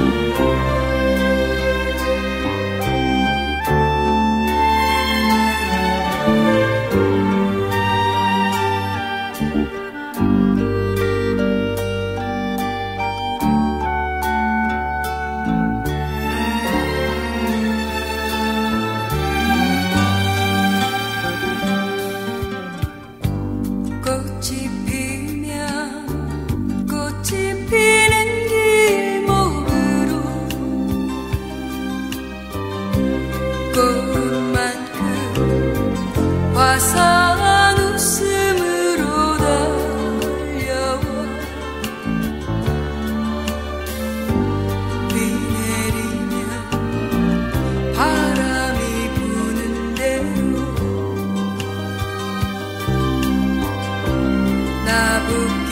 Música 꽃만큼 화사한 웃음으로 달려와. 비 내리면 바람이 부는 대로. 나부터